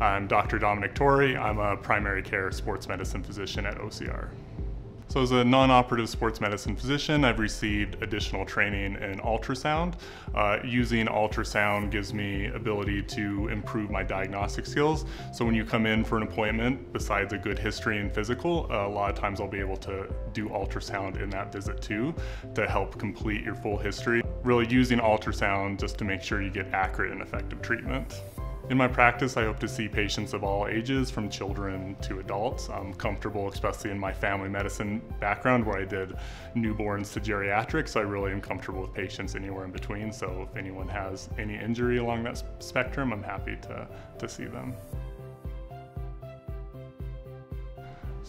I'm Dr. Domonic Torri. I'm a primary care sports medicine physician at OCR. So as a non-operative sports medicine physician, I've received additional training in ultrasound. Uh, using ultrasound gives me ability to improve my diagnostic skills. So when you come in for an appointment, besides a good history and physical, uh, a lot of times I'll be able to do ultrasound in that visit too to help complete your full history. Really using ultrasound just to make sure you get accurate and effective treatment. In my practice, I hope to see patients of all ages, from children to adults. I'm comfortable, especially in my family medicine background where I did newborns to geriatrics, I really am comfortable with patients anywhere in between. So if anyone has any injury along that spectrum, I'm happy to, to see them.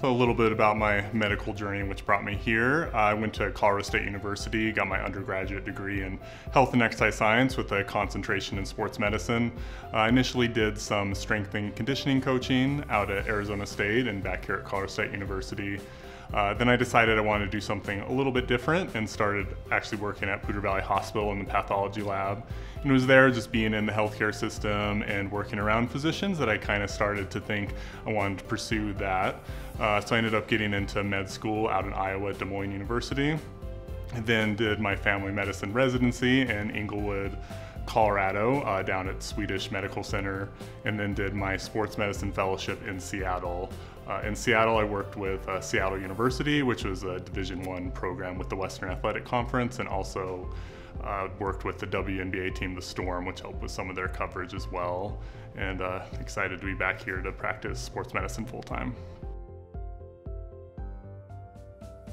So a little bit about my medical journey which brought me here. I went to Colorado State University, got my undergraduate degree in health and exercise science with a concentration in sports medicine. I initially did some strength and conditioning coaching out at Arizona State and back here at Colorado State University. Uh, then I decided I wanted to do something a little bit different and started actually working at Poudre Valley Hospital in the pathology lab. And it was there just being in the healthcare system and working around physicians that I kind of started to think I wanted to pursue that. Uh, so I ended up getting into med school out in Iowa at Des Moines University. then did my family medicine residency in Englewood, Colorado, uh, down at Swedish Medical Center, and then did my sports medicine fellowship in Seattle uh, in Seattle, I worked with uh, Seattle University, which was a Division One program with the Western Athletic Conference, and also uh, worked with the WNBA team, the Storm, which helped with some of their coverage as well. And uh, excited to be back here to practice sports medicine full time.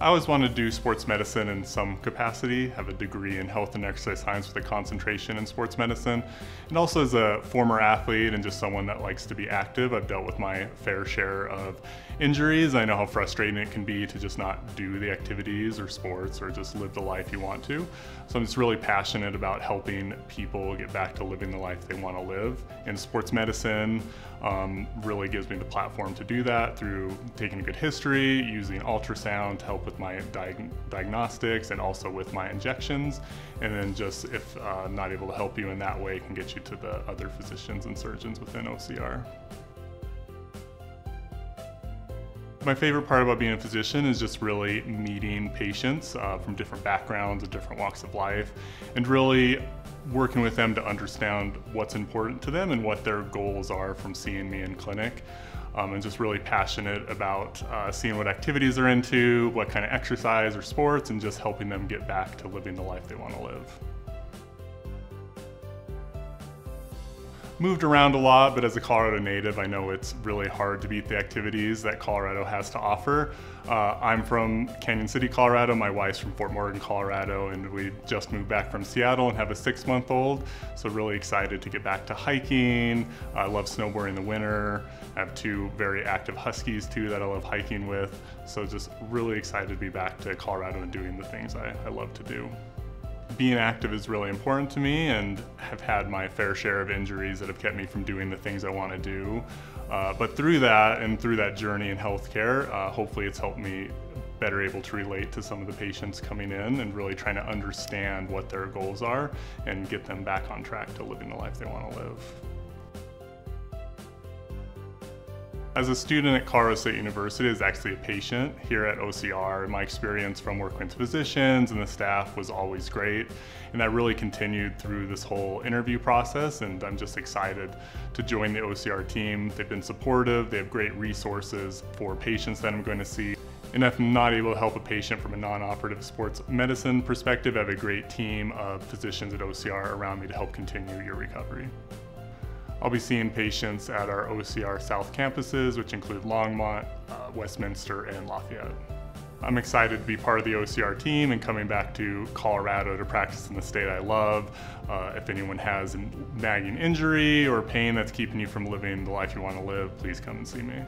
I always wanted to do sports medicine in some capacity, have a degree in health and exercise science with a concentration in sports medicine. And also as a former athlete and just someone that likes to be active, I've dealt with my fair share of injuries. I know how frustrating it can be to just not do the activities or sports or just live the life you want to. So I'm just really passionate about helping people get back to living the life they want to live. And sports medicine um, really gives me the platform to do that through taking a good history, using ultrasound to help with my diag diagnostics and also with my injections. And then just if uh, not able to help you in that way, can get you to the other physicians and surgeons within OCR. My favorite part about being a physician is just really meeting patients uh, from different backgrounds and different walks of life and really working with them to understand what's important to them and what their goals are from seeing me in clinic. Um, and just really passionate about uh, seeing what activities they're into, what kind of exercise or sports, and just helping them get back to living the life they want to live. Moved around a lot, but as a Colorado native, I know it's really hard to beat the activities that Colorado has to offer. Uh, I'm from Cañon City, Colorado. My wife's from Fort Morgan, Colorado, and we just moved back from Seattle and have a six month old. So really excited to get back to hiking. I love snowboarding in the winter. I have two very active huskies too that I love hiking with. So just really excited to be back to Colorado and doing the things I, I love to do being active is really important to me and have had my fair share of injuries that have kept me from doing the things I want to do. Uh, but through that and through that journey in healthcare, uh, hopefully it's helped me better able to relate to some of the patients coming in and really trying to understand what their goals are and get them back on track to living the life they want to live. As a student at Colorado State University, as actually a patient here at OCR, my experience from working with physicians and the staff was always great. And that really continued through this whole interview process. And I'm just excited to join the OCR team. They've been supportive, they have great resources for patients that I'm going to see. And if I'm not able to help a patient from a non-operative sports medicine perspective, I have a great team of physicians at OCR around me to help continue your recovery. I'll be seeing patients at our OCR South campuses, which include Longmont, uh, Westminster, and Lafayette. I'm excited to be part of the OCR team and coming back to Colorado to practice in the state I love. Uh, if anyone has a nagging injury or pain that's keeping you from living the life you want to live, please come and see me.